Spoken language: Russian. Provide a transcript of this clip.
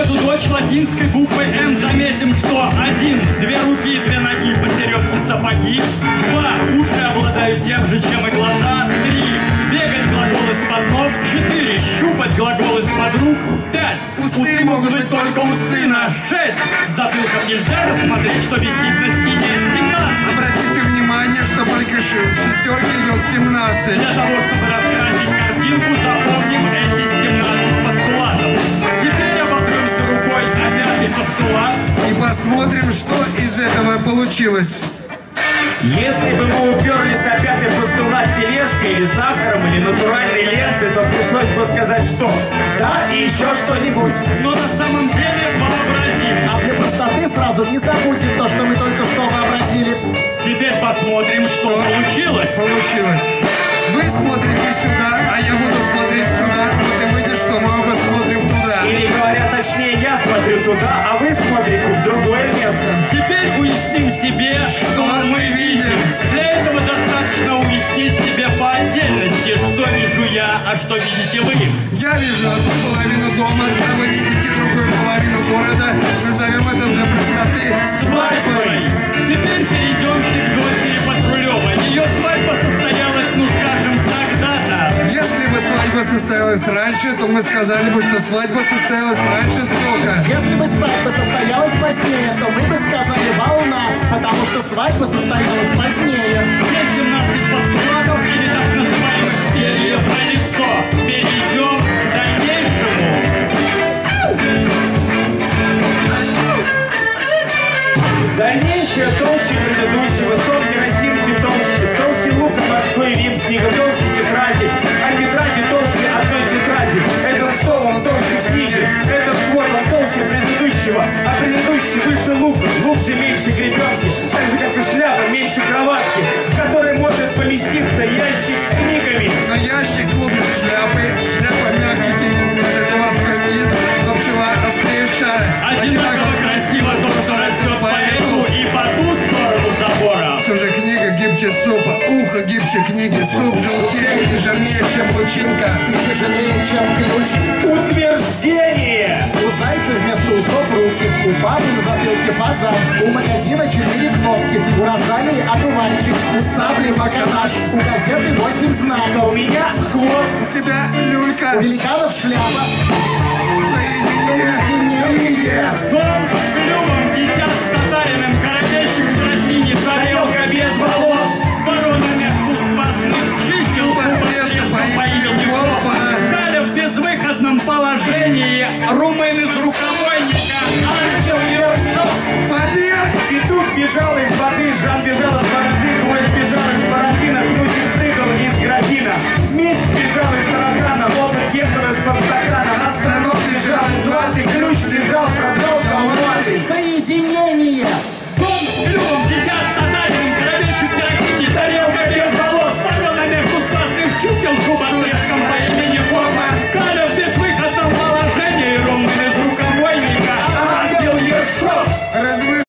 эту дочь латинской буквы М заметим, что один, две руки, две ноги, посередке сапоги. Два, уши обладают тем же, чем и глаза. Три, бегать глагол из-под ног. Четыре, щупать глагол из-под рук. Пять, Усы могут быть только у сына. Шесть, затылком нельзя рассмотреть, что висит на стене. Семнадцать, Обратите внимание, что только ши- шестерки идет 17. Для того, чтобы получилось. Если бы мы уперлись на пятый постулат тележкой или сахаром, или натуральной лентой, то пришлось бы сказать что? Да, и еще что-нибудь. Но на самом деле вообразим. А для простоты сразу не забудем то, что мы только что вообразили. Теперь посмотрим, что получилось. Получилось. Вы смотрите сюда, а я буду а что видите вы. Я вижу одну половину дома, а вы видите другую половину города. Назовем это для простоты свадьбой. Теперь перейдемте к дочери Патрулева. Ее свадьба состоялась, ну скажем, тогда-то. Если бы свадьба состоялась раньше, то мы сказали бы, что свадьба состоялась раньше срока. Если бы свадьба состоялась позднее, то мы бы сказали волна, потому что свадьба состоялась позднее. Дальнейшее толще предыдущего, сотни росинки толще, толще лука морской вин, книга толще тетради, а тетради толще одной тетради. Этот стол, он толще книги, этот свод, он толще предыдущего, а предыдущий выше лука, лук же меньше гребенки, так же, как и шляпа меньше кроватки, в которой может поместиться ящик с книгами. Но ящик супа, ухо гибче книги, суп желтее и жирнее, чем лучинка. И тяжелее, чем ключ. Утверждение! У зайца вместо усов руки, у папы на затылке фазан, у магазина четыре кнопки, у Розалии одуванчик, у сабли маканаш, у газеты восемь У знаков, меня хвост У тебя люлька, у великанов шляпа, соединение. Дом румын из рукомойника Ангел Ершов побед! Петух бежал из воды, Жан бежал из воды,